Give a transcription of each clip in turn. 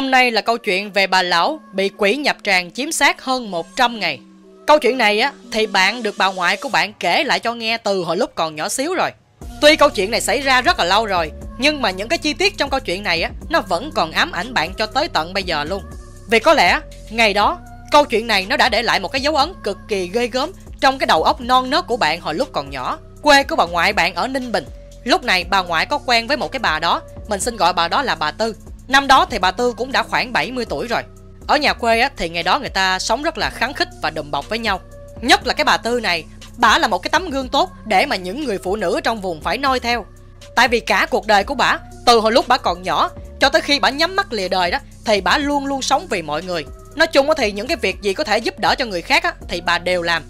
Hôm nay là câu chuyện về bà lão bị quỷ nhập tràng chiếm xác hơn 100 ngày. Câu chuyện này á thì bạn được bà ngoại của bạn kể lại cho nghe từ hồi lúc còn nhỏ xíu rồi. Tuy câu chuyện này xảy ra rất là lâu rồi, nhưng mà những cái chi tiết trong câu chuyện này á nó vẫn còn ám ảnh bạn cho tới tận bây giờ luôn. Vì có lẽ ngày đó câu chuyện này nó đã để lại một cái dấu ấn cực kỳ ghê gớm trong cái đầu óc non nớt của bạn hồi lúc còn nhỏ. Quê của bà ngoại bạn ở Ninh Bình. Lúc này bà ngoại có quen với một cái bà đó, mình xin gọi bà đó là bà Tư. Năm đó thì bà Tư cũng đã khoảng 70 tuổi rồi. Ở nhà quê á, thì ngày đó người ta sống rất là kháng khích và đùm bọc với nhau. Nhất là cái bà Tư này, bà là một cái tấm gương tốt để mà những người phụ nữ trong vùng phải noi theo. Tại vì cả cuộc đời của bà, từ hồi lúc bà còn nhỏ cho tới khi bà nhắm mắt lìa đời đó, thì bà luôn luôn sống vì mọi người. Nói chung thì những cái việc gì có thể giúp đỡ cho người khác á, thì bà đều làm.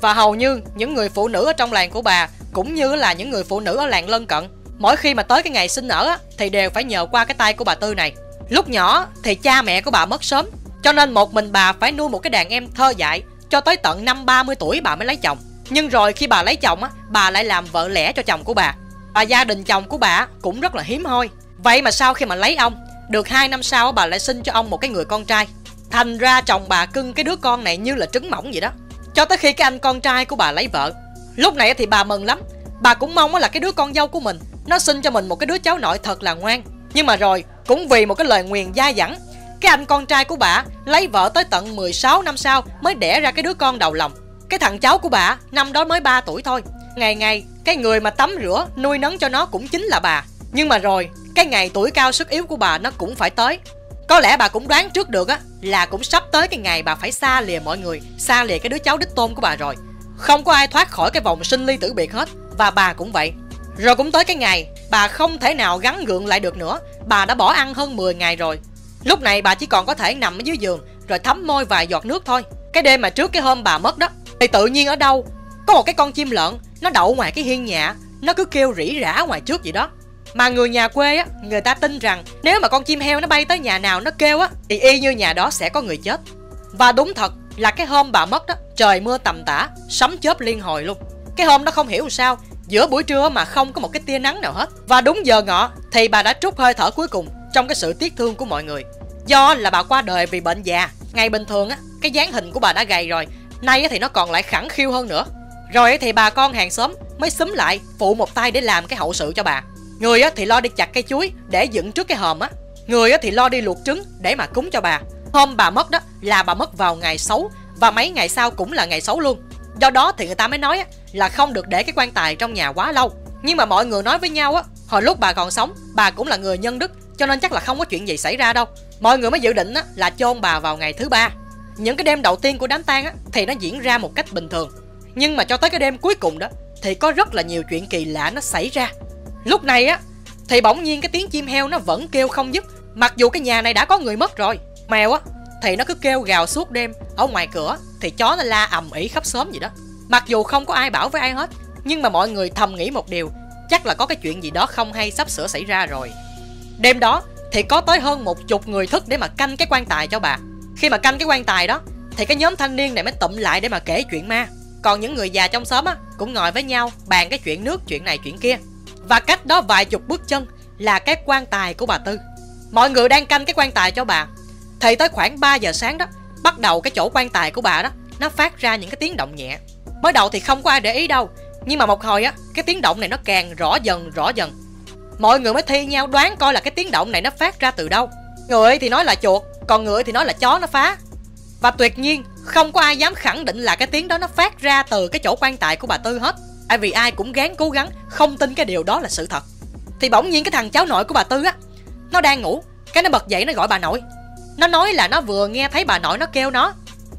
Và hầu như những người phụ nữ ở trong làng của bà cũng như là những người phụ nữ ở làng lân cận mỗi khi mà tới cái ngày sinh nở á, thì đều phải nhờ qua cái tay của bà Tư này. Lúc nhỏ thì cha mẹ của bà mất sớm, cho nên một mình bà phải nuôi một cái đàn em thơ dại cho tới tận năm 30 tuổi bà mới lấy chồng. Nhưng rồi khi bà lấy chồng á, bà lại làm vợ lẽ cho chồng của bà. Và gia đình chồng của bà cũng rất là hiếm hoi. Vậy mà sau khi mà lấy ông, được hai năm sau bà lại sinh cho ông một cái người con trai. Thành ra chồng bà cưng cái đứa con này như là trứng mỏng vậy đó. Cho tới khi cái anh con trai của bà lấy vợ. Lúc này thì bà mừng lắm. Bà cũng mong là cái đứa con dâu của mình nó sinh cho mình một cái đứa cháu nội thật là ngoan. Nhưng mà rồi, cũng vì một cái lời nguyền dai dẳng, Cái anh con trai của bà lấy vợ tới tận 16 năm sau Mới đẻ ra cái đứa con đầu lòng. Cái thằng cháu của bà năm đó mới 3 tuổi thôi. Ngày ngày, cái người mà tắm rửa, nuôi nấng cho nó cũng chính là bà. Nhưng mà rồi, cái ngày tuổi cao sức yếu của bà nó cũng phải tới. Có lẽ bà cũng đoán trước được á, Là cũng sắp tới cái ngày bà phải xa lìa mọi người, Xa lìa cái đứa cháu đích tôn của bà rồi. Không có ai thoát khỏi cái vòng sinh ly tử biệt hết, Và bà cũng vậy rồi cũng tới cái ngày Bà không thể nào gắn gượng lại được nữa. Bà đã bỏ ăn hơn 10 ngày rồi. Lúc này bà chỉ còn có thể nằm ở dưới giường, Rồi thấm môi vài giọt nước thôi. Cái đêm mà trước cái hôm bà mất đó, Thì tự nhiên ở đâu, Có một cái con chim lợn, Nó đậu ngoài cái hiên nhà, Nó cứ kêu rỉ rả ngoài trước vậy đó. Mà người nhà quê á, Người ta tin rằng Nếu mà con chim heo nó bay tới nhà nào nó kêu á, Thì y như nhà đó sẽ có người chết. Và đúng thật là cái hôm bà mất đó, Trời mưa tầm tã, Sấm chớp liên hồi luôn. Cái hôm đó không hiểu sao Giữa buổi trưa mà không có một cái tia nắng nào hết. Và đúng giờ ngọ thì bà đã trút hơi thở cuối cùng Trong cái sự tiếc thương của mọi người. Do là bà qua đời vì bệnh già. Ngày bình thường á, Cái dáng hình của bà đã gầy rồi. Nay thì nó còn lại khẳng khiu hơn nữa. Rồi thì bà con hàng xóm mới xúm lại Phụ một tay để làm cái hậu sự cho bà. Người thì lo đi chặt cây chuối Để dựng trước cái hòm á. Người thì lo đi luộc trứng để mà cúng cho bà. Hôm bà mất đó là bà mất vào ngày xấu Và mấy ngày sau cũng là ngày xấu luôn. Do đó thì người ta mới nói là không được để cái quan tài trong nhà quá lâu. Nhưng mà mọi người nói với nhau á Hồi lúc bà còn sống Bà cũng là người nhân đức Cho nên chắc là không có chuyện gì xảy ra đâu. Mọi người mới dự định á, là chôn bà vào ngày thứ ba. Những cái đêm đầu tiên của đám tang á, Thì nó diễn ra một cách bình thường. Nhưng mà cho tới cái đêm cuối cùng đó Thì có rất là nhiều chuyện kỳ lạ nó xảy ra. Lúc này á Thì bỗng nhiên cái tiếng chim heo nó vẫn kêu không dứt. Mặc dù cái nhà này đã có người mất rồi Mèo á thì nó cứ kêu gào suốt đêm. Ở ngoài cửa thì chó nó la ầm ĩ khắp xóm gì đó. Mặc dù không có ai bảo với ai hết, nhưng mà mọi người thầm nghĩ một điều, chắc là có cái chuyện gì đó không hay sắp sửa xảy ra rồi. Đêm đó thì có tới hơn một chục người thức để mà canh cái quan tài cho bà. Khi mà canh cái quan tài đó, thì cái nhóm thanh niên này mới tụm lại để mà kể chuyện ma. Còn những người già trong xóm á, cũng ngồi với nhau, bàn cái chuyện nước, chuyện này, chuyện kia. Và cách đó vài chục bước chân là cái quan tài của bà tư. Mọi người đang canh cái quan tài cho bà thì tới khoảng 3 giờ sáng đó, Bắt đầu cái chỗ quan tài của bà đó, Nó phát ra những cái tiếng động nhẹ. Mới đầu thì không có ai để ý đâu, Nhưng mà một hồi á, Cái tiếng động này nó càng rõ dần rõ dần. Mọi người mới thi nhau đoán coi là cái tiếng động này nó phát ra từ đâu. Người thì nói là chuột, Còn người thì nói là chó nó phá. Và tuyệt nhiên, không có ai dám khẳng định là cái tiếng đó nó phát ra từ cái chỗ quan tài của bà Tư hết. Tại vì ai cũng gán cố gắng, không tin cái điều đó là sự thật. Thì bỗng nhiên cái thằng cháu nội của bà Tư á, Nó đang ngủ, Cái nó bật dậy nó gọi bà nội nó nói là nó vừa nghe thấy bà nội nó kêu nó.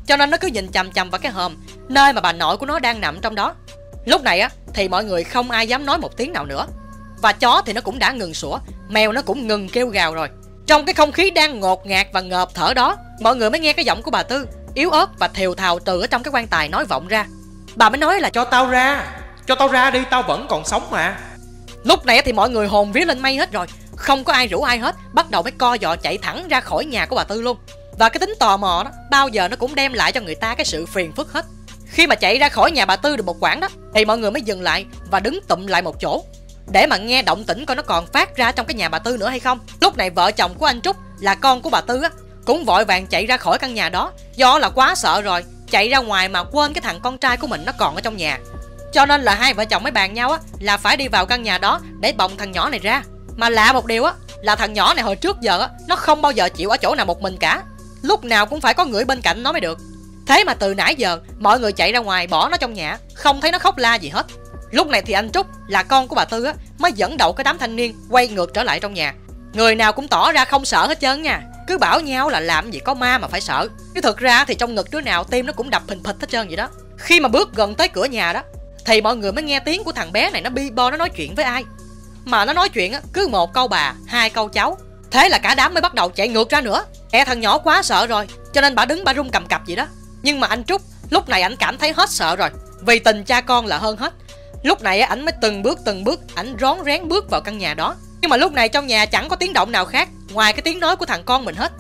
Cho nên nó cứ nhìn chằm chằm vào cái hòm Nơi mà bà nội của nó đang nằm trong đó. Lúc này á thì mọi người không ai dám nói một tiếng nào nữa. Và chó thì nó cũng đã ngừng sủa Mèo nó cũng ngừng kêu gào rồi. Trong cái không khí đang ngột ngạt và ngợp thở đó Mọi người mới nghe cái giọng của bà Tư Yếu ớt và thều thào từ ở trong cái quan tài nói vọng ra. Bà mới nói là cho tao ra Cho tao ra đi tao vẫn còn sống mà. Lúc này thì mọi người hồn vía lên mây hết rồi không có ai rủ ai hết, Bắt đầu mới co giò chạy thẳng ra khỏi nhà của bà Tư luôn. Và cái tính tò mò đó, Bao giờ nó cũng đem lại cho người ta cái sự phiền phức hết. Khi mà chạy ra khỏi nhà bà Tư được một quãng đó, Thì mọi người mới dừng lại Và đứng tụm lại một chỗ. Để mà nghe động tĩnh coi nó còn phát ra trong cái nhà bà Tư nữa hay không, Lúc này vợ chồng của anh Trúc là con của bà tư á, cũng vội vàng chạy ra khỏi căn nhà đó. Do là quá sợ rồi, chạy ra ngoài mà quên cái thằng con trai của mình nó còn ở trong nhà. Cho nên là hai vợ chồng mới bàn nhau á, là phải đi vào căn nhà đó để bồng thằng nhỏ này ra mà lạ một điều á, là thằng nhỏ này hồi trước giờ á, nó không bao giờ chịu ở chỗ nào một mình cả. Lúc nào cũng phải có người bên cạnh nó mới được. Thế mà từ nãy giờ, mọi người chạy ra ngoài bỏ nó trong nhà, không thấy nó khóc la gì hết. Lúc này thì anh trúc, là con của bà tư á, mới dẫn đầu cái đám thanh niên quay ngược trở lại trong nhà. Người nào cũng tỏ ra không sợ hết trơn nha. Cứ bảo nhau là làm gì có ma mà phải sợ. Chứ thực ra thì trong ngực đứa nào tim nó cũng đập phình phịch hết trơn vậy đó. Khi mà bước gần tới cửa nhà đó, thì mọi người mới nghe tiếng của thằng bé này nó bi bo, nó nói chuyện với ai mà nó nói chuyện cứ một câu bà, hai câu cháu. Thế là cả đám mới bắt đầu chạy ngược ra nữa. E thằng nhỏ quá sợ rồi, cho nên bà đứng bà rung cầm cập vậy đó. Nhưng mà anh trúc, lúc này anh cảm thấy hết sợ rồi, vì tình cha con là hơn hết. Lúc này ảnh mới từng bước từng bước, ảnh rón rén bước vào căn nhà đó. Nhưng mà lúc này trong nhà chẳng có tiếng động nào khác, ngoài cái tiếng nói của thằng con mình hết.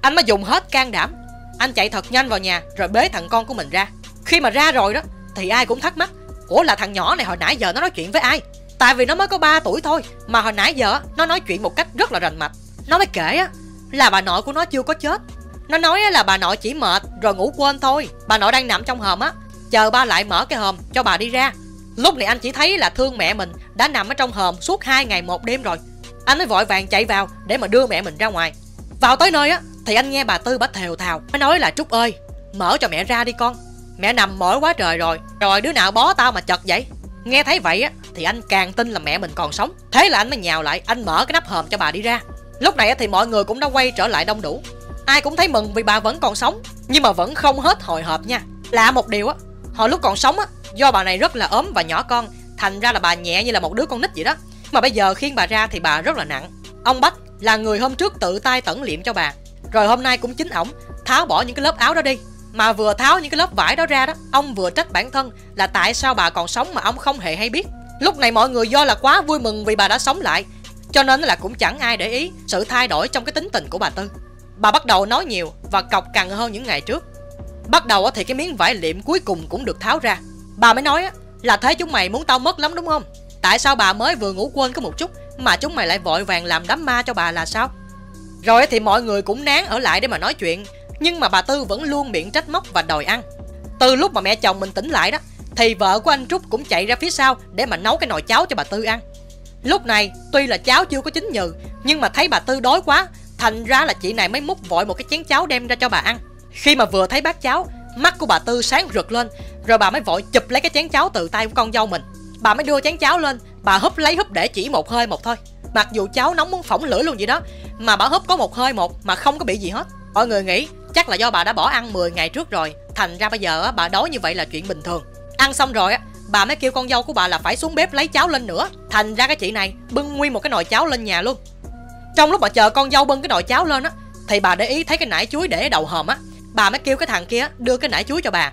Anh mới dùng hết can đảm. Anh chạy thật nhanh vào nhà, rồi bế thằng con của mình ra. Khi mà ra rồi đó, thì ai cũng thắc mắc, ủa là thằng nhỏ này hồi nãy giờ nó nói chuyện với ai? Tại vì nó mới có 3 tuổi thôi, mà hồi nãy giờ nó nói chuyện một cách rất là rành mạch. Nó mới kể á, là bà nội của nó chưa có chết. Nó nói là bà nội chỉ mệt rồi ngủ quên thôi. Bà nội đang nằm trong hòm á, chờ ba lại mở cái hòm cho bà đi ra. Lúc này anh chỉ thấy là thương mẹ mình đã nằm ở trong hòm suốt hai ngày một đêm rồi. Anh mới vội vàng chạy vào để mà đưa mẹ mình ra ngoài. Vào tới nơi á, thì anh nghe bà tư bà thều thào, mới nói là, trúc ơi, mở cho mẹ ra đi con. Mẹ nằm mỏi quá trời rồi. Rồi đứa nào bó tao mà chật vậy? Nghe thấy vậy á, thì anh càng tin là mẹ mình còn sống. Thế là anh mới nhào lại, anh mở cái nắp hòm cho bà đi ra. Lúc này thì mọi người cũng đã quay trở lại đông đủ. Ai cũng thấy mừng vì bà vẫn còn sống, nhưng mà vẫn không hết hồi hộp nha. Lạ một điều á, hồi lúc còn sống á, do bà này rất là ốm và nhỏ con, thành ra là bà nhẹ như là một đứa con nít vậy đó. Mà bây giờ khiêng bà ra thì bà rất là nặng. Ông bách là người hôm trước tự tay tẩn liệm cho bà. Rồi hôm nay cũng chính ổng tháo bỏ những cái lớp áo đó đi mà vừa tháo những cái lớp vải đó ra đó, ông vừa trách bản thân là tại sao bà còn sống mà ông không hề hay biết. Lúc này mọi người do là quá vui mừng vì bà đã sống lại, cho nên là cũng chẳng ai để ý sự thay đổi trong cái tính tình của bà tư. Bà bắt đầu nói nhiều và cọc cằn hơn những ngày trước. Bắt đầu thì cái miếng vải liệm cuối cùng cũng được tháo ra. Bà mới nói là thế chúng mày muốn tao mất lắm, đúng không? Tại sao bà mới vừa ngủ quên có một chút mà chúng mày lại vội vàng làm đám ma cho bà là sao? Rồi thì mọi người cũng nán ở lại để mà nói chuyện nhưng mà bà tư vẫn luôn miệng trách móc và đòi ăn. Từ lúc mà mẹ chồng mình tỉnh lại đó, thì vợ của anh trúc cũng chạy ra phía sau để mà nấu cái nồi cháo cho bà tư ăn. Lúc này, tuy là cháo chưa có chín nhừ, nhưng mà thấy bà tư đói quá, thành ra là chị này mới múc vội một cái chén cháo đem ra cho bà ăn. Khi mà vừa thấy bát cháo, mắt của bà tư sáng rực lên, rồi bà mới vội chụp lấy cái chén cháo từ tay của con dâu mình. Bà mới đưa chén cháo lên, bà húp lấy húp để chỉ một hơi một thôi. Mặc dù cháo nóng muốn phỏng lửa luôn vậy đó, mà bà húp có một hơi một mà không có bị gì hết. Mọi người nghĩ chắc là do bà đã bỏ ăn 10 ngày trước rồi. Thành ra bây giờ bà đói như vậy là chuyện bình thường. Ăn xong rồi bà mới kêu con dâu của bà là phải xuống bếp lấy cháo lên nữa. Thành ra cái chị này bưng nguyên một cái nồi cháo lên nhà luôn. Trong lúc bà chờ con dâu bưng cái nồi cháo lên á, thì bà để ý thấy cái nải chuối để đầu hòm á. Bà mới kêu cái thằng kia đưa cái nải chuối cho bà.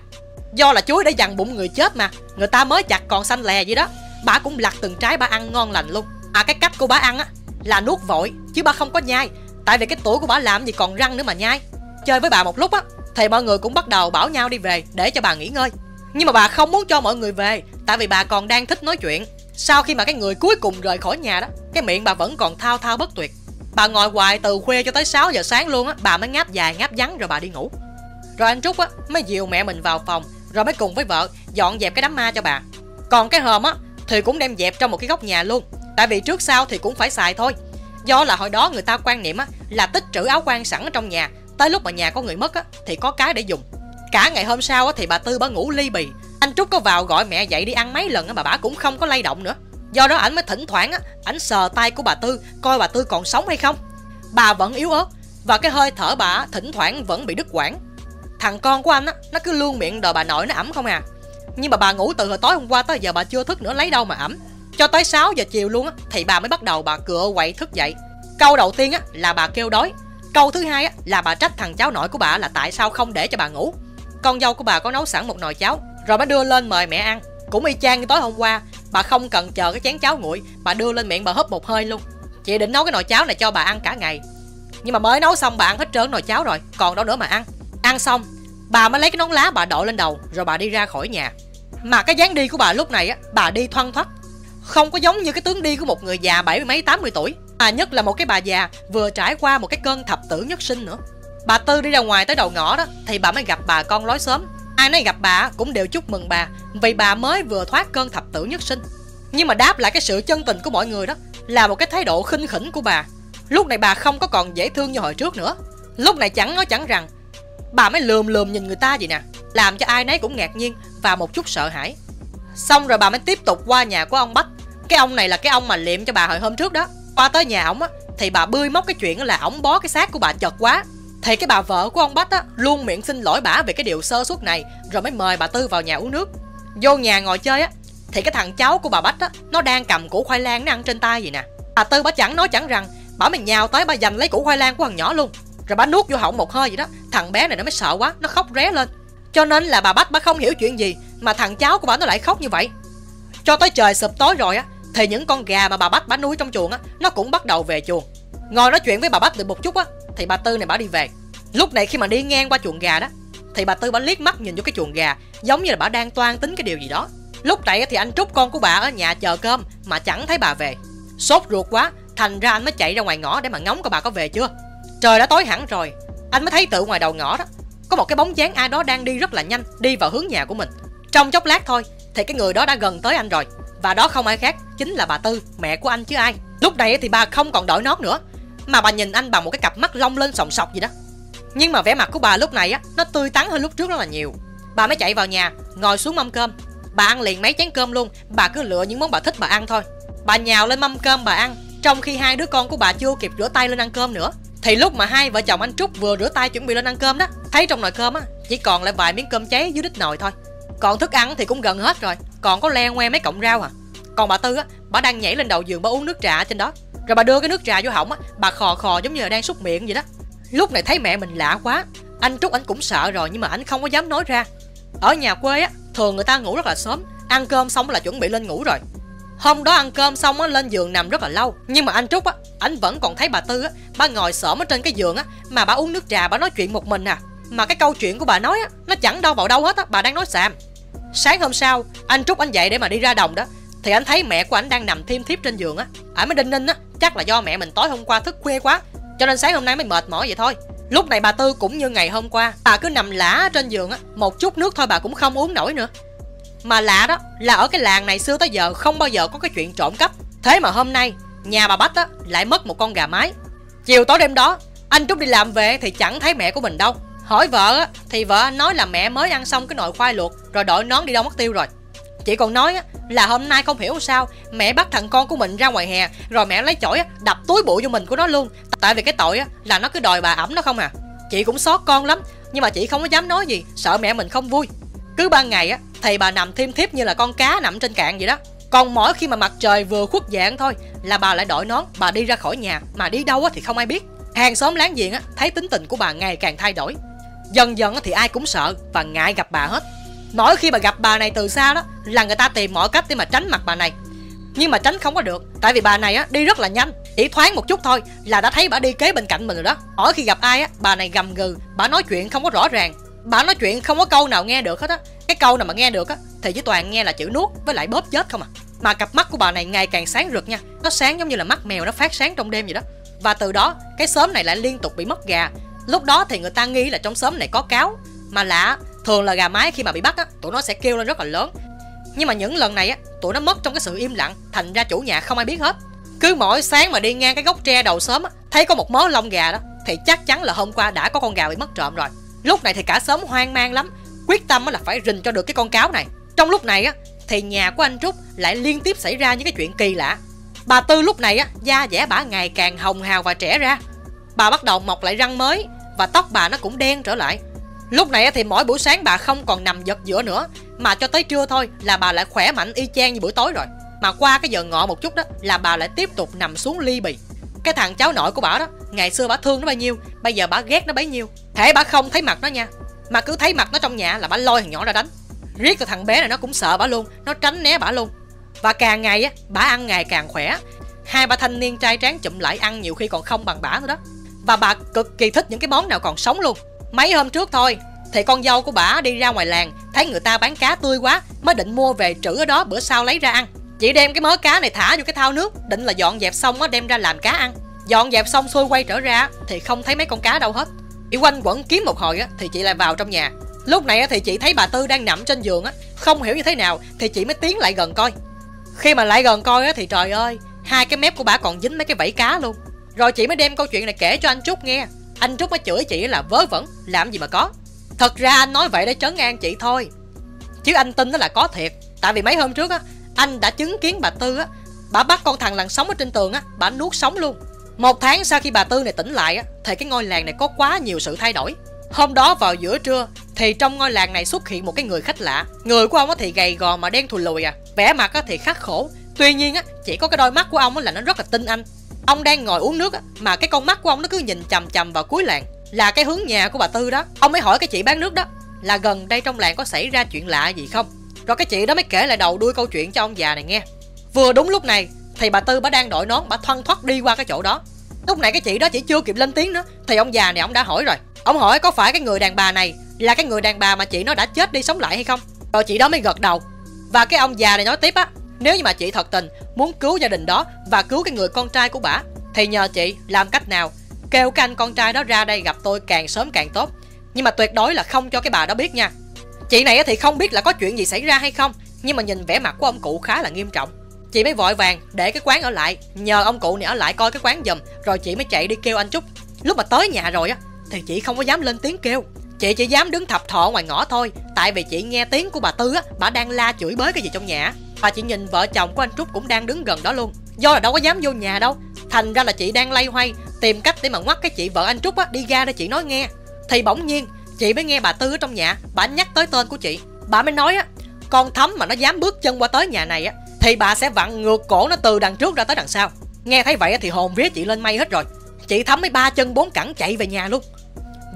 Do là chuối để dằn bụng người chết mà, người ta mới chặt còn xanh lè vậy đó. Bà cũng lặt từng trái bà ăn ngon lành luôn. À cái cách của bà ăn á là nuốt vội, chứ bà không có nhai. Tại vì cái tuổi của bà làm gì còn răng nữa mà nhai chơi với bà một lúc á, thì mọi người cũng bắt đầu bảo nhau đi về để cho bà nghỉ ngơi. Nhưng mà bà không muốn cho mọi người về, tại vì bà còn đang thích nói chuyện. Sau khi mà cái người cuối cùng rời khỏi nhà đó, cái miệng bà vẫn còn thao thao bất tuyệt. Bà ngồi hoài từ khuya cho tới 6 giờ sáng luôn á, bà mới ngáp dài, ngáp vắng rồi bà đi ngủ. Rồi anh trúc á, mới dìu mẹ mình vào phòng, rồi mới cùng với vợ dọn dẹp cái đám ma cho bà. Còn cái hòm á, thì cũng đem dẹp trong một cái góc nhà luôn, tại vì trước sau thì cũng phải xài thôi. Do là hồi đó người ta quan niệm á là tích trữ áo quan sẵn ở trong nhà tới lúc mà nhà có người mất á, thì có cái để dùng. Cả ngày hôm sau á, thì bà tư bà ngủ ly bì. Anh trúc có vào gọi mẹ dậy đi ăn mấy lần á, mà bà cũng không có lay động nữa. Do đó ảnh mới thỉnh thoảng á, ảnh sờ tay của bà tư, coi bà tư còn sống hay không. Bà vẫn yếu ớt, và cái hơi thở bà thỉnh thoảng vẫn bị đứt quãng. Thằng con của anh á, nó cứ luôn miệng đòi bà nội nó ẩm không à. Nhưng mà bà ngủ từ hồi tối hôm qua tới giờ bà chưa thức nữa, lấy đâu mà ẩm. Cho tới 6 giờ chiều luôn á, thì bà mới bắt đầu bà cựa quậy thức dậy. Câu đầu tiên á, là bà kêu đói câu thứ hai á, là bà trách thằng cháu nội của bà là tại sao không để cho bà ngủ. Con dâu của bà có nấu sẵn một nồi cháo, rồi mới đưa lên mời mẹ ăn. Cũng y chang như tối hôm qua, bà không cần chờ cái chén cháo nguội, bà đưa lên miệng bà húp một hơi luôn. Chị định nấu cái nồi cháo này cho bà ăn cả ngày. Nhưng mà mới nấu xong bà ăn hết trơn nồi cháo rồi, còn đâu nữa mà ăn. Ăn xong, bà mới lấy cái nón lá bà đội lên đầu, rồi bà đi ra khỏi nhà. Mà cái dáng đi của bà lúc này á, bà đi thoăn thoắt. Không có giống như cái tướng đi của một người già bảy mấy, tám mươi tuổi. À nhất là một cái bà già vừa trải qua một cái cơn thập tử nhất sinh nữa. Bà Tư đi ra ngoài tới đầu ngõ đó, Thì bà mới gặp bà con lối xóm. Ai nấy gặp bà cũng đều chúc mừng bà, Vì bà mới vừa thoát cơn thập tử nhất sinh. Nhưng mà đáp lại cái sự chân tình của mọi người đó, Là một cái thái độ khinh khỉnh của bà. Lúc này bà không có còn dễ thương như hồi trước nữa. Lúc này chẳng nói chẳng rằng, Bà mới lườm lườm nhìn người ta vậy nè, Làm cho ai nấy cũng ngạc nhiên Và một chút sợ hãi. Xong rồi bà mới tiếp tục qua nhà của ông Bách. Cái ông này là cái ông mà liệm cho bà hồi hôm trước đó. Qua tới nhà ổng á Thì bà bươi móc cái chuyện là ổng bó cái xác của bà chật quá thì cái bà vợ của ông Bách á luôn miệng xin lỗi bà về cái điều sơ suất này rồi mới mời bà Tư vào nhà uống nước. Vô nhà ngồi chơi á thì cái thằng cháu của bà Bách á nó đang cầm củ khoai lang nó ăn trên tay vậy nè. Bà Tư bà chẳng nói chẳng rằng bà mày nhào tới bà giành lấy củ khoai lang của thằng nhỏ luôn. Rồi bà nuốt vô họng một hơi vậy đó. Thằng bé này nó mới sợ quá, nó khóc ré lên. Cho nên là bà Bách bà không hiểu chuyện gì mà thằng cháu của bà nó lại khóc như vậy. Cho tới trời sụp tối rồi á thì những con gà mà bà Bách bà nuôi trong chuồng á, nó cũng bắt đầu về chuồng. Ngồi nói chuyện với bà Bách được một chút á, thì bà Tư này bà đi về. Lúc này khi mà đi ngang qua chuồng gà đó, Thì bà Tư bà liếc mắt nhìn vô cái chuồng gà, Giống như là bà đang toan tính cái điều gì đó. Lúc này thì anh Trúc, con của bà ở nhà chờ cơm, Mà chẳng thấy bà về. Sốt ruột quá, Thành ra anh mới chạy ra ngoài ngõ để mà ngóng coi bà có về chưa. Trời đã tối hẳn rồi, Anh mới thấy tự ngoài đầu ngõ đó, Có một cái bóng dáng ai đó đang đi rất là nhanh, Đi vào hướng nhà của mình. Trong chốc lát thôi, Thì cái người đó đã gần tới anh rồi. Và đó không ai khác Chính là bà Tư, Mẹ của anh chứ ai. Lúc này thì bà không còn đội nón nữa, Mà bà nhìn anh bằng một cái cặp mắt long lên sòng sọc gì đó. Nhưng mà vẻ mặt của bà lúc này á, Nó tươi tắn hơn lúc trước rất là nhiều. Bà mới chạy vào nhà, Ngồi xuống mâm cơm. Bà ăn liền mấy chén cơm luôn, Bà cứ lựa những món bà thích bà ăn thôi. Bà nhào lên mâm cơm bà ăn, Trong khi hai đứa con của bà chưa kịp rửa tay lên ăn cơm nữa. Thì lúc mà hai vợ chồng anh Trúc vừa rửa tay chuẩn bị lên ăn cơm đó, Thấy trong nồi cơm á, Chỉ còn lại vài miếng cơm cháy dưới đít nồi thôi. Còn thức ăn thì cũng gần hết rồi. Còn có le ngoe mấy cọng rau à? Còn bà Tư á, Bà đang nhảy lên đầu giường bà uống nước trà trên đó. Rồi bà đưa cái nước trà vô họng á, Bà khò khò giống như là đang xúc miệng vậy đó. Lúc này thấy mẹ mình lạ quá. Anh Trúc anh cũng sợ rồi nhưng mà anh không có dám nói ra. Ở nhà quê á, Thường người ta ngủ rất là sớm, Ăn cơm xong là chuẩn bị lên ngủ rồi. Hôm đó ăn cơm xong á, lên giường nằm rất là lâu. Nhưng mà anh Trúc á, Anh vẫn còn thấy bà Tư á, Bà ngồi xổm ở trên cái giường á, Mà bà uống nước trà, bà nói chuyện một mình à. Mà cái câu chuyện của bà nói á, Nó chẳng đâu vào đâu hết á, Bà đang nói xàm. Sáng hôm sau, Anh Trúc anh dậy để mà đi ra đồng đó. Thì anh thấy mẹ của anh đang nằm thiêm thiếp trên giường á. Anh mới đinh ninh á, Chắc là do mẹ mình tối hôm qua thức khuya quá, cho nên sáng hôm nay mới mệt mỏi vậy thôi. Lúc này bà Tư cũng như ngày hôm qua, Bà cứ nằm lả trên giường á, Một chút nước thôi bà cũng không uống nổi nữa. Mà lạ đó là ở cái làng này xưa tới giờ Không bao giờ có cái chuyện trộm cắp. Thế mà hôm nay, nhà bà Bách á Lại mất một con gà mái. Chiều tối đêm đó, Anh Trúc đi làm về thì chẳng thấy mẹ của mình đâu. Hỏi vợ á Thì vợ anh nói là mẹ mới ăn xong cái nồi khoai luộc Rồi đội nón đi đâu mất tiêu rồi. Chị còn nói á, là hôm nay không hiểu sao Mẹ bắt thằng con của mình ra ngoài hè Rồi mẹ lấy chổi á, đập túi bụi vô mình của nó luôn. Tại vì cái tội á, là nó cứ đòi bà ẩm nó không à. Chị cũng xót con lắm Nhưng mà chị không có dám nói gì Sợ mẹ mình không vui. Cứ ban ngày á Thì bà nằm thêm thiếp như là con cá nằm trên cạn vậy đó. Còn mỗi khi mà mặt trời vừa khuất dạng thôi Là bà lại đội nón Bà đi ra khỏi nhà Mà đi đâu á thì không ai biết. Hàng xóm láng giềng á Thấy tính tình của bà ngày càng thay đổi. Dần dần thì ai cũng sợ Và ngại gặp bà hết. Mỗi khi bà gặp bà này từ xa đó Là người ta tìm mọi cách để mà tránh mặt bà này. Nhưng mà tránh không có được, Tại vì bà này á đi rất là nhanh, Chỉ thoáng một chút thôi là đã thấy bà đi kế bên cạnh mình rồi đó. Mỗi khi gặp ai á, bà này gầm gừ, Bà nói chuyện không có rõ ràng, Bà nói chuyện không có câu nào nghe được hết á. Cái câu nào mà nghe được á Thì chỉ toàn nghe là chữ nuốt với lại bóp chết không à. Mà cặp mắt của bà này ngày càng sáng rực nha, Nó sáng giống như là mắt mèo nó phát sáng trong đêm vậy đó. Và từ đó, cái xóm này lại liên tục bị mất gà Lúc đó thì người ta nghi là trong xóm này có cáo. Mà lạ, thường là gà mái khi mà bị bắt á, tụi nó sẽ kêu lên rất là lớn. Nhưng mà những lần này á, tụi nó mất trong cái sự im lặng, thành ra chủ nhà không ai biết hết. Cứ mỗi sáng mà đi ngang cái gốc tre đầu sớm á, thấy có một mớ lông gà đó, thì chắc chắn là hôm qua đã có con gà bị mất trộm rồi. Lúc này thì cả xóm hoang mang lắm, quyết tâm là phải rình cho được cái con cáo này. Trong lúc này á, thì nhà của anh trúc lại liên tiếp xảy ra những cái chuyện kỳ lạ. Bà tư lúc này á, da dẻ bả ngày càng hồng hào và trẻ ra. Bà bắt đầu mọc lại răng mới và tóc bà nó cũng đen trở lại. Lúc này thì mỗi buổi sáng bà không còn nằm giật giữa nữa, Mà cho tới trưa thôi là bà lại khỏe mạnh y chang như buổi tối rồi. Mà qua cái giờ ngọ một chút đó là bà lại tiếp tục nằm xuống ly bì. Cái thằng cháu nội của bà đó, Ngày xưa bà thương nó bao nhiêu, Bây giờ bà ghét nó bấy nhiêu. Thể bà không thấy mặt nó nha, Mà cứ thấy mặt nó trong nhà là bà lôi thằng nhỏ ra đánh. Riết rồi thằng bé này nó cũng sợ bà luôn, Nó tránh né bà luôn. Và càng ngày á, bà ăn ngày càng khỏe. Hai ba thanh niên trai tráng chụm lại ăn nhiều khi còn không bằng bả nữa đó. Và bà cực kỳ thích những cái món nào còn sống luôn. Mấy hôm trước thôi, Thì con dâu của bà đi ra ngoài làng, Thấy người ta bán cá tươi quá, Mới định mua về trữ ở đó bữa sau lấy ra ăn. Chị đem cái mớ cá này thả vô cái thao nước, Định là dọn dẹp xong á, đem ra làm cá ăn. Dọn dẹp xong xuôi quay trở ra Thì không thấy mấy con cá đâu hết. Chị quanh quẩn kiếm một hồi á, Thì chị lại vào trong nhà. Lúc này á, thì chị thấy bà Tư đang nằm trên giường á, Không hiểu như thế nào, Thì chị mới tiến lại gần coi. Khi mà lại gần coi á, thì trời ơi, Hai cái mép của bà còn dính mấy cái vảy cá luôn. Rồi chị mới đem câu chuyện này kể cho anh Trúc nghe. Anh Trúc mới chửi chị là vớ vẩn, Làm gì mà có. Thật ra anh nói vậy để trấn an chị thôi. Chứ anh tin đó là có thiệt. Tại vì mấy hôm trước á, Anh đã chứng kiến bà Tư á. Bà bắt con thằng lằn sống ở trên tường á, Bà nuốt sống luôn. Một tháng sau khi bà Tư này tỉnh lại á, Thì cái ngôi làng này có quá nhiều sự thay đổi. Hôm đó vào giữa trưa, Thì trong ngôi làng này xuất hiện một cái người khách lạ. Người của ông á thì gầy gò mà đen thùi lùi à. Vẻ mặt á thì khắc khổ. Tuy nhiên á, chỉ có cái đôi mắt của ông á là nó rất là tinh anh. Ông đang ngồi uống nước á, Mà cái con mắt của ông nó cứ nhìn chằm chằm vào cuối làng. Là cái hướng nhà của bà Tư đó. Ông mới hỏi cái chị bán nước đó, Là gần đây trong làng có xảy ra chuyện lạ gì không? Rồi cái chị đó mới kể lại đầu đuôi câu chuyện cho ông già này nghe. Vừa đúng lúc này, Thì bà Tư bà đang đội nón, bà thoăn thoắt đi qua cái chỗ đó. Lúc này cái chị đó chỉ chưa kịp lên tiếng nữa, Thì ông già này ông đã hỏi rồi. Ông hỏi có phải cái người đàn bà này Là cái người đàn bà mà chị nó đã chết đi sống lại hay không? Rồi chị đó mới gật đầu. Và cái ông già này nói tiếp á nếu như mà chị thật tình muốn cứu gia đình đó Và cứu cái người con trai của bà, Thì nhờ chị làm cách nào? Kêu cái anh con trai đó ra đây gặp tôi càng sớm càng tốt. Nhưng mà tuyệt đối là không cho cái bà đó biết nha. Chị này thì không biết là có chuyện gì xảy ra hay không, Nhưng mà nhìn vẻ mặt của ông cụ khá là nghiêm trọng. Chị mới vội vàng để cái quán ở lại, Nhờ ông cụ này ở lại coi cái quán giùm, Rồi chị mới chạy đi kêu anh Trúc Lúc mà tới nhà rồi á, Thì chị không có dám lên tiếng kêu. Chị chỉ dám đứng thập thọ ngoài ngõ thôi, Tại vì chị nghe tiếng của bà Tư á, Bà đang la chửi bới cái gì trong nhà và chị nhìn vợ chồng của anh Trúc cũng đang đứng gần đó luôn. Do là đâu có dám vô nhà đâu. Thành ra là chị đang lay hoay, Tìm cách để mà ngoắt cái chị vợ anh Trúc á, Đi ra để chị nói nghe. Thì bỗng nhiên, chị mới nghe bà Tư ở trong nhà, Bà nhắc tới tên của chị. Bà mới nói á, Con thấm mà nó dám bước chân qua tới nhà này á, Thì bà sẽ vặn ngược cổ nó từ đằng trước ra tới đằng sau. Nghe thấy vậy thì hồn vía chị lên mây hết rồi. Chị thấm mấy ba chân bốn cẳng chạy về nhà luôn.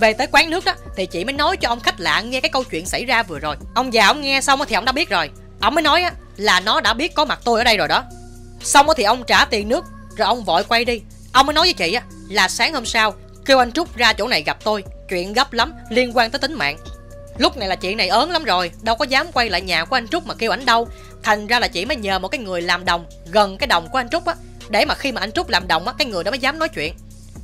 Về tới quán nước đó thì chị mới nói cho ông khách lạ nghe cái câu chuyện xảy ra vừa rồi. Ông già ông nghe xong thì ông đã biết rồi. Ông mới nói á là nó đã biết có mặt tôi ở đây rồi đó. Xong thì ông trả tiền nước, rồi ông vội quay đi. Ông mới nói với chị á, là sáng hôm sau, kêu anh trúc ra chỗ này gặp tôi, chuyện gấp lắm, liên quan tới tính mạng. Lúc này là chị này ớn lắm rồi, đâu có dám quay lại nhà của anh trúc mà kêu ảnh đâu. Thành ra là chị mới nhờ một cái người làm đồng gần cái đồng của anh trúc á, để mà khi mà anh trúc làm đồng á, cái người đó mới dám nói chuyện.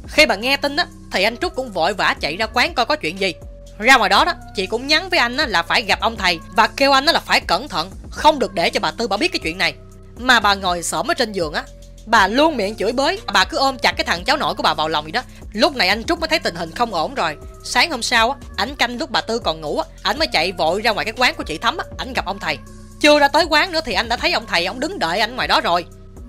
Khi mà nghe tin á, thì anh trúc cũng vội vã chạy ra quán coi có chuyện gì. Ra ngoài đó đó, chị cũng nhắn với anh á là phải gặp ông thầy và kêu anh á là phải cẩn thận không được để cho bà tư bà biết cái chuyện này. Mà bà ngồi xổm ở trên giường á, bà luôn miệng chửi bới, bà cứ ôm chặt cái thằng cháu nội của bà vào lòng vậy đó. Lúc này anh trúc mới thấy tình hình không ổn rồi. Sáng hôm sau á, ảnh canh lúc bà tư còn ngủ á, ảnh mới chạy vội ra ngoài cái quán của chị thắm á, ảnh gặp ông thầy. Chưa ra tới quán nữa thì anh đã thấy ông thầy, ông đứng đợi anh ngoài đó rồi.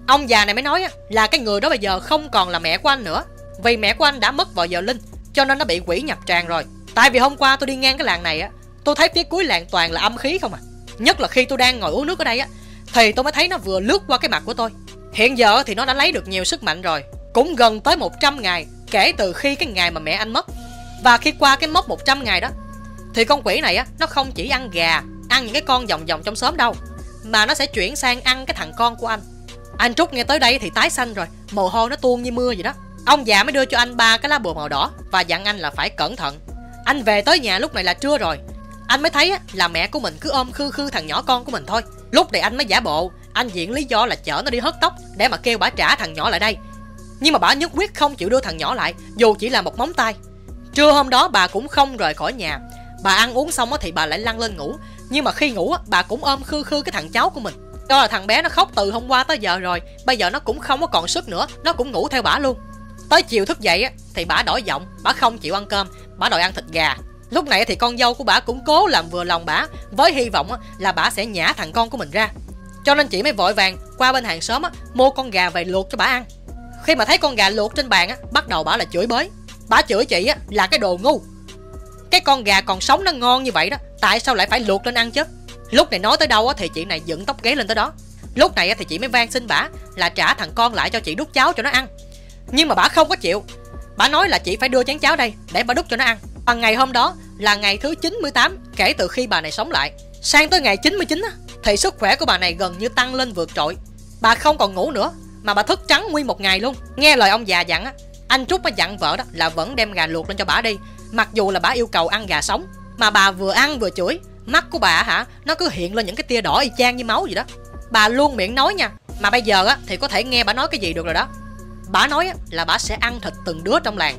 Ông già này mới nói á, là cái người đó bây giờ không còn là mẹ của anh nữa. Vì mẹ của anh đã mất vào giờ linh, cho nên nó bị quỷ nhập tràn rồi. Tại vì hôm qua tôi đi ngang cái làng này á, tôi thấy phía cuối làng toàn là âm khí không à nhất là khi tôi đang ngồi uống nước ở đây á, thì tôi mới thấy nó vừa lướt qua cái mặt của tôi. Hiện giờ thì nó đã lấy được nhiều sức mạnh rồi, cũng gần tới 100 ngày kể từ khi cái ngày mà mẹ anh mất. Và khi qua cái mốc 100 ngày đó, thì con quỷ này á, nó không chỉ ăn gà, ăn những cái con vòng vòng trong xóm đâu, mà nó sẽ chuyển sang ăn cái thằng con của anh. Anh trúc nghe tới đây thì tái xanh rồi, mồ hôi nó tuôn như mưa vậy đó. Ông già mới đưa cho anh ba cái lá bùa màu đỏ Và dặn anh là phải cẩn thận. Anh về tới nhà lúc này là trưa rồi anh mới thấy là mẹ của mình cứ ôm khư khư thằng nhỏ con của mình thôi. Lúc này anh mới giả bộ. Anh diện lý do là chở nó đi hớt tóc Để mà kêu bà trả thằng nhỏ lại đây. Nhưng mà bà nhất quyết không chịu đưa thằng nhỏ lại, Dù chỉ là một móng tay. Trưa hôm đó bà cũng không rời khỏi nhà. Bà ăn uống xong thì bà lại lăn lên ngủ. Nhưng mà khi ngủ bà cũng ôm khư khư cái thằng cháu của mình. Do là thằng bé nó khóc từ hôm qua tới giờ rồi. Bây giờ nó cũng không có còn sức nữa, Nó cũng ngủ theo bà luôn. Tới chiều thức dậy á, thì bà đổi giọng, bà không chịu ăn cơm, bà đòi ăn thịt gà lúc này thì con dâu của bà cũng cố làm vừa lòng bà, với hy vọng là bà sẽ nhả thằng con của mình ra. Cho nên chị mới vội vàng qua bên hàng xóm mua con gà về luộc cho bà ăn. Khi mà thấy con gà luộc trên bàn bắt đầu bà là chửi bới. Bà chửi chị là cái đồ ngu. Cái con gà còn sống nó ngon như vậy đó, tại sao lại phải luộc lên ăn chứ? Lúc này nói tới đâu thì chị này dựng tóc gáy lên tới đó. Lúc này thì chị mới van xin bà là trả thằng con lại cho chị đút cháo cho nó ăn. Nhưng mà bà không có chịu. Bà nói là chị phải đưa chén cháo đây, Để bà đút cho nó ăn. Và ngày hôm đó là ngày thứ 98 Kể từ khi bà này sống lại. Sang tới ngày 99 Thì sức khỏe của bà này gần như tăng lên vượt trội. Bà không còn ngủ nữa Mà bà thức trắng nguyên một ngày luôn. Nghe lời ông già dặn á Anh Trúc mới dặn vợ đó là vẫn đem gà luộc lên cho bà đi Mặc dù là bà yêu cầu ăn gà sống. Mà bà vừa ăn vừa chửi Mắt của bà hả Nó cứ hiện lên những cái tia đỏ y chang như máu vậy đó. Bà luôn miệng nói nha mà bây giờ á thì có thể nghe bà nói cái gì được rồi đó. Bà nói á, là bà sẽ ăn thịt từng đứa trong làng.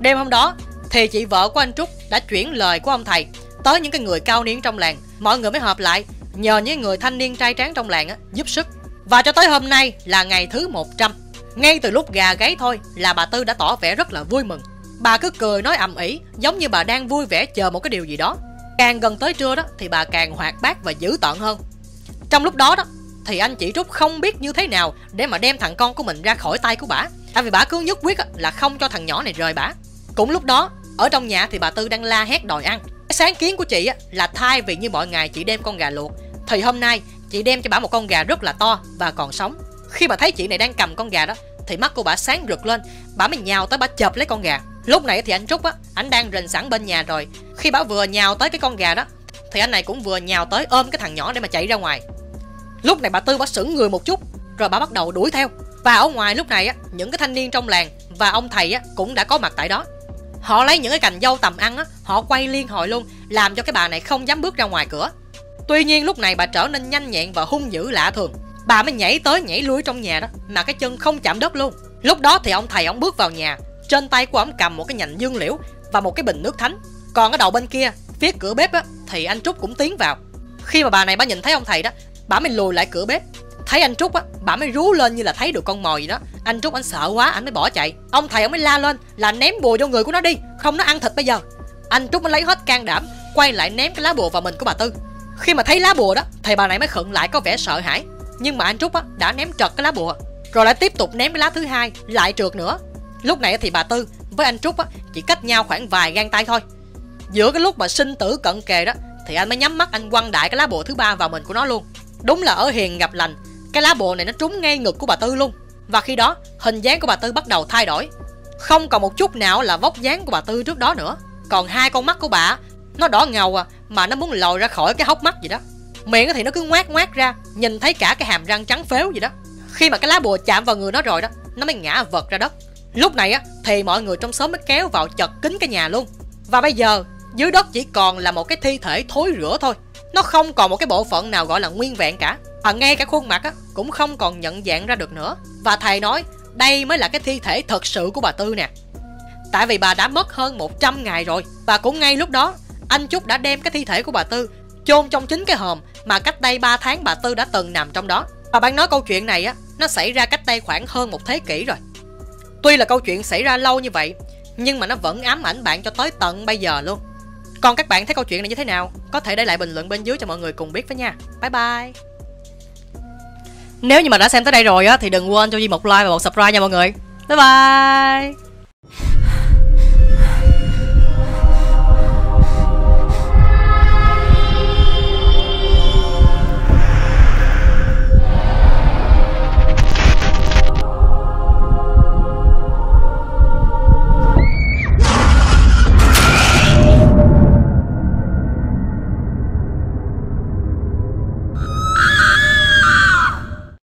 Đêm hôm đó thì chị vợ của anh trúc đã chuyển lời của ông thầy tới những cái người cao niên trong làng. Mọi người mới hợp lại nhờ những người thanh niên trai tráng trong làng á, giúp sức. Và cho tới hôm nay là ngày thứ 100 ngay từ lúc gà gáy thôi là bà tư đã tỏ vẻ rất là vui mừng. Bà cứ cười nói ầm ĩ giống như bà đang vui vẻ chờ một cái điều gì đó. Càng gần tới trưa đó thì bà càng hoạt bát và dữ tợn hơn. Trong lúc đó đó thì anh chị trúc không biết như thế nào để mà đem thằng con của mình ra khỏi tay của bà. Tại vì bà cứ nhất quyết là không cho thằng nhỏ này rời bà. Cũng lúc đó ở trong nhà thì bà tư đang la hét đòi ăn. Cái sáng kiến của chị là thay vì như mọi ngày chị đem con gà luộc, thì hôm nay chị đem cho bà một con gà rất là to và còn sống. Khi bà thấy chị này đang cầm con gà đó, thì mắt của bà sáng rực lên. Bà mới nhào tới bà chộp lấy con gà. Lúc này thì anh trúc á, anh đang rình sẵn bên nhà rồi. Khi bà vừa nhào tới cái con gà đó, thì anh này cũng vừa nhào tới ôm cái thằng nhỏ để mà chạy ra ngoài. Lúc này bà tư bà sững người một chút, rồi bà bắt đầu đuổi theo. Và ở ngoài lúc này á, những cái thanh niên trong làng và ông thầy á cũng đã có mặt tại đó họ lấy những cái cành dâu tầm ăn á, họ quay liên hồi luôn, làm cho cái bà này không dám bước ra ngoài cửa. Tuy nhiên lúc này bà trở nên nhanh nhẹn và hung dữ lạ thường. Bà mới nhảy tới nhảy lui trong nhà đó, mà cái chân không chạm đất luôn. Lúc đó thì ông thầy ông bước vào nhà, trên tay của ông cầm một cái nhành dương liễu và một cái bình nước thánh. Còn ở đầu bên kia, phía cửa bếp á, thì anh trúc cũng tiến vào. Khi mà bà này bà nhìn thấy ông thầy đó, bà mới lùi lại cửa bếp. Thấy anh trúc á, bà mới rú lên như là thấy được con mồi gì đó anh trúc, anh sợ quá, anh mới bỏ chạy. Ông thầy ông mới la lên là ném bùa vô người của nó đi, không nó ăn thịt bây giờ. Anh trúc mới lấy hết can đảm, quay lại ném cái lá bùa vào mình của bà tư. Khi mà thấy lá bùa đó, thầy bà này mới khựng lại có vẻ sợ hãi. Nhưng mà anh trúc á, đã ném trật cái lá bùa, rồi lại tiếp tục ném cái lá thứ hai, lại trượt nữa. Lúc này thì bà tư với anh trúc á, chỉ cách nhau khoảng vài gang tay thôi. Giữa cái lúc mà sinh tử cận kề đó, thì anh mới nhắm mắt, anh quăng đại cái lá bùa thứ ba vào mình của nó luôn. Đúng là ở hiền gặp lành, cái lá bùa này nó trúng ngay ngực của bà tư luôn và khi đó, hình dáng của bà tư bắt đầu thay đổi. Không còn một chút nào là vóc dáng của bà tư trước đó nữa. Còn hai con mắt của bà, nó đỏ ngầu à mà nó muốn lòi ra khỏi cái hốc mắt gì đó. Miệng thì nó cứ ngoác ngoác ra, nhìn thấy cả cái hàm răng trắng phếu gì đó. Khi mà cái lá bùa chạm vào người nó rồi đó, nó mới ngã vật ra đất. Lúc này á, thì mọi người trong xóm mới kéo vào chật kín cái nhà luôn. Và bây giờ, dưới đất chỉ còn là một cái thi thể thối rữa thôi nó không còn một cái bộ phận nào gọi là nguyên vẹn cả. Và ngay cả khuôn mặt á, cũng không còn nhận dạng ra được nữa. Và thầy nói, đây mới là cái thi thể thật sự của bà tư nè. Tại vì bà đã mất hơn 100 ngày rồi, và cũng ngay lúc đó, anh trúc đã đem cái thi thể của bà tư chôn trong chính cái hòm mà cách đây 3 tháng bà tư đã từng nằm trong đó. Và bạn nói câu chuyện này á, nó xảy ra cách đây khoảng hơn một thế kỷ rồi. Tuy là câu chuyện xảy ra lâu như vậy, nhưng mà nó vẫn ám ảnh bạn cho tới tận bây giờ luôn còn các bạn thấy câu chuyện này như thế nào? Có thể để lại bình luận bên dưới cho mọi người cùng biết với nha. Bye bye. Nếu như mà đã xem tới đây rồi á, thì đừng quên cho Duy một like và một subscribe nha mọi người. Bye bye.